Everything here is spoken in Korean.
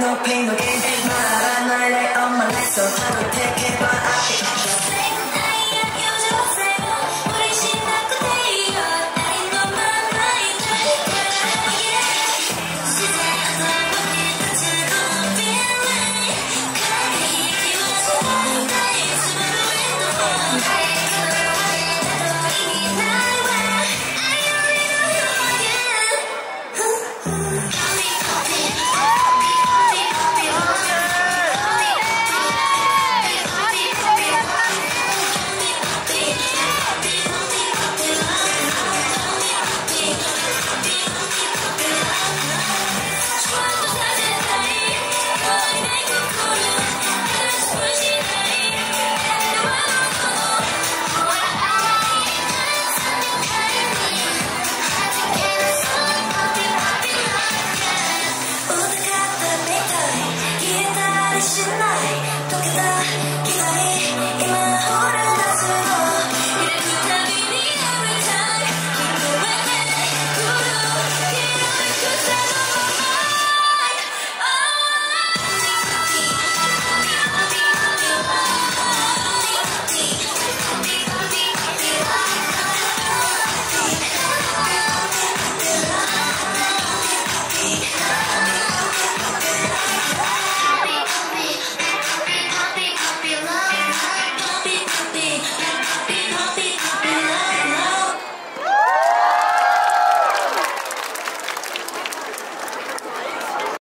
높이 높이 말아 너의 엄마 렉서 하루 택해봐